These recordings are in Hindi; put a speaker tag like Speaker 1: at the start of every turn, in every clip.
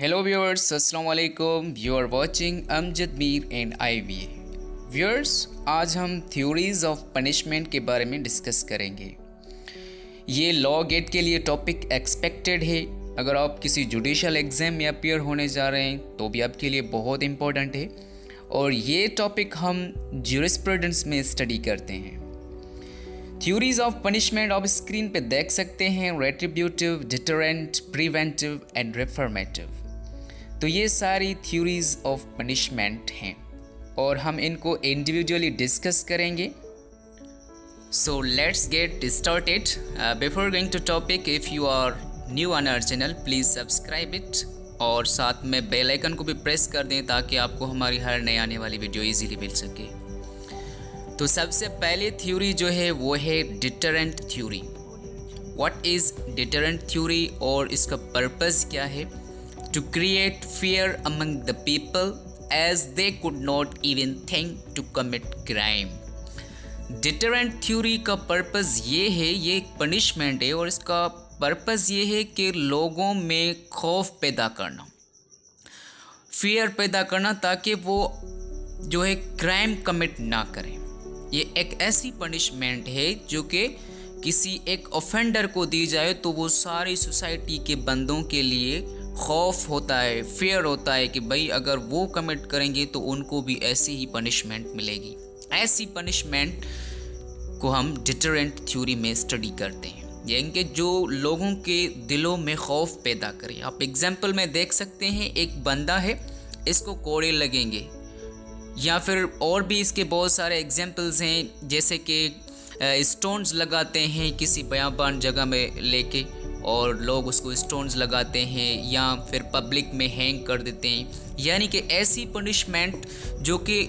Speaker 1: Hello viewers, Assalamu alaikum. You are watching Amjad Mir and IVA. Viewers, आज हम थ्योरीज ऑफ़ पनिशमेंट के बारे में डिस्कस करेंगे। ये लॉ गेट के लिए टॉपिक एक्सपेक्टेड है। अगर आप किसी जुडिशल एग्ज़ाम में अपियर होने जा रहे हैं तो भी आपके लिए बहुत इम्पोर्टेंट है। और ये टॉपिक हम जूरिस्प्रूडेंस में स्टडी करते हैं। थ्योरीज ऑफ़ पनिशमेंट आप स्क्रीन पे देख सकते हैं। Retributive deterrent preventive and reformative तो ये सारी थ्योरीज ऑफ़ पनिशमेंट हैं और हम इनको इंडिविजुअली डिस्कस करेंगे। So let's get started before going to topic if you are new on our channel please subscribe it और साथ में बेल आइकन को भी प्रेस कर दें ताकि आपको हमारी हर नई आने वाली वीडियो इजीली मिल सके। तो सबसे पहले थ्योरी जो है, वो है deterrent theory what is deterrent theory और इसका पर्पस क्या है? To create fear among the people as they could not even think to commit crime. Deterrent theory का पर्पज़ ये है, ये एक पनिशमेंट है और इसका पर्पज़ ये है कि लोगों में खौफ पैदा करना फियर पैदा करना ताकि वो जो है क्राइम कमिट ना करें ये एक ऐसी पनिशमेंट है जो कि किसी एक ऑफेंडर को दी जाए तो वो सारी सोसाइटी के बंदों के लिए खौफ होता है फेयर होता है कि भाई अगर वो कमिट करेंगे तो उनको भी ऐसी ही पनिशमेंट मिलेगी। ऐसी पनिशमेंट को हम डिटरेंट थ्योरी में स्टडी करते हैं। यानी कि जो लोगों के दिलों में खौफ पैदा करे। आप एग्ज़ाम्पल में देख सकते हैं, एक बंदा है, इसको कोड़े लगेंगे। या फिर और भी इसके बहुत सारे एग्जाम्पल्स हैं, जैसे कि स्टोन्स लगाते हैं किसी बयाबान जगह में लेके। और लोग उसको स्टोन्स लगाते हैं या फिर पब्लिक में हैंग कर देते हैं। यानी कि ऐसी पनिशमेंट जो कि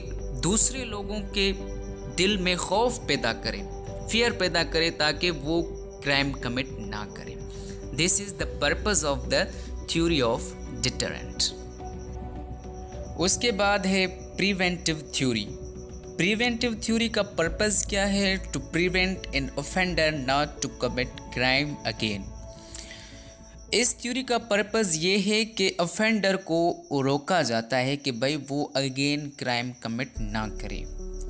Speaker 1: दूसरे लोगों के दिल में खौफ पैदा करे फियर पैदा करे ताकि वो क्राइम कमिट ना करें। This is the purpose of the theory of deterrent उसके बाद है प्रिवेंटिव थ्योरी प्रिवेंटिव थ्योरी का पर्पज़ क्या है? To prevent an offender not to commit crime again इस थ्योरी का पर्पज़ ये है कि अफेंडर को रोका जाता है कि भाई वो अगेन क्राइम कमिट ना करे।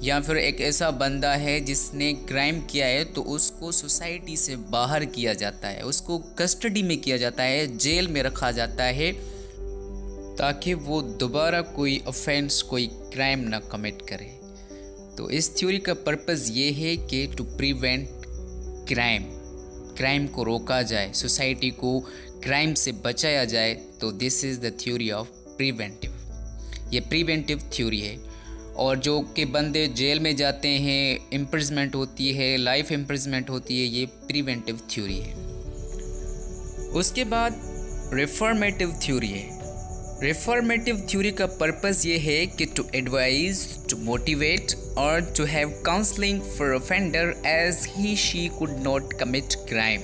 Speaker 1: या फिर एक ऐसा बंदा है जिसने क्राइम किया है तो उसको सोसाइटी से बाहर किया जाता है, उसको कस्टडी में किया जाता है जेल में रखा जाता है, ताकि वो दोबारा कोई ऑफेंस कोई क्राइम ना कमिट करे। तो इस थ्योरी का पर्पज़ ये है कि टू प्रिवेंट क्राइम क्राइम को रोका जाए सोसाइटी को क्राइम से बचाया जाए तो this is the theory of preventive ये प्रिवेंटिव थ्योरी है। और जो के बंदे जेल में जाते हैं इम्प्रिजमेंट होती है लाइफ इम्प्रिजमेंट होती है, ये प्रिवेंटिव थ्योरी है। उसके बाद रिफॉर्मेटिव थ्योरी है। रिफॉर्मेटिव थ्योरी का पर्पज़ ये है कि टू एडवाइज टू मोटिवेट और to have counselling for offender as he she could not commit crime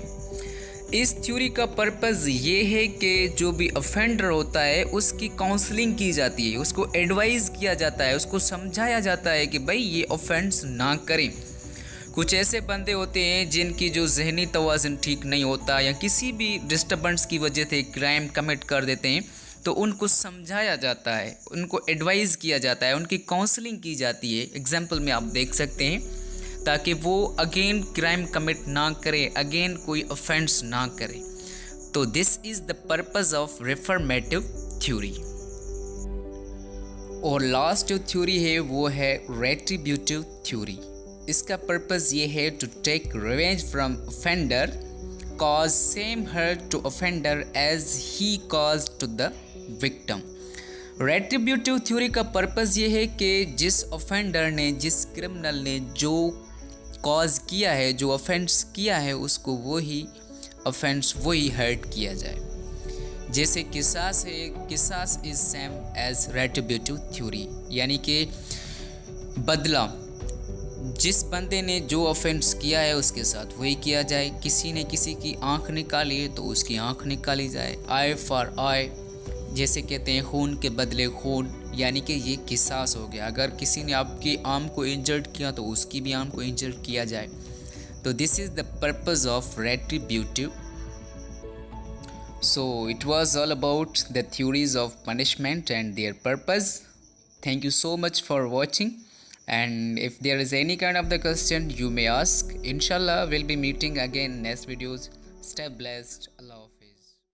Speaker 1: इस थ्योरी का पर्पज़ ये है कि जो भी ऑफेंडर होता है, उसकी काउंसलिंग की जाती है, उसको एडवाइज़ किया जाता है, उसको समझाया जाता है कि भाई ये ऑफेंस ना करें। कुछ ऐसे बंदे होते हैं जिनकी जो जहनी तोज़न ठीक नहीं होता या किसी भी डिस्टर्बेंस की वजह से क्राइम कमिट कर देते हैं। तो उनको समझाया जाता है, उनको एडवाइज़ किया जाता है, उनकी काउंसलिंग की जाती है। एग्ज़ाम्पल में आप देख सकते हैं, ताकि वो अगेन क्राइम कमिट ना करे अगेन कोई ऑफेंस ना करे। तो this is the purpose of reformative theory और लास्ट जो थ्योरी है, वो है रेट्रीब्यूटिव थ्योरी इसका पर्पज़ ये है to take revenge from offender cause same harm to offender as he cause to the victim retributive theory का पर्पज़ ये है कि जिस ऑफेंडर ने, जिस क्रिमिनल ने जो कॉज किया है, जो ऑफेंस किया है, उसको वो ही ऑफेंस वही हर्ट किया जाए। जैसे किसास है, किसास is same as retributive theory यानी कि बदला। जिस बंदे ने जो ऑफेंस किया है, उसके साथ वही किया जाए। किसी ने किसी की आँख निकाली है तो उसकी आँख निकाली जाए। आई फॉर आई जैसे कहते हैं, खून के बदले खून, यानी कि ये किसास हो गया। अगर किसी ने आपकी आम को इंजर्ड किया तो उसकी भी आम को इंजर्ड किया जाए। तो this is the purpose of retributive so it was all about the theories of punishment and their purpose thank you so much for watching and if there is any kind of the question you may ask इनशाला will be meeting again next videos stay blessed allow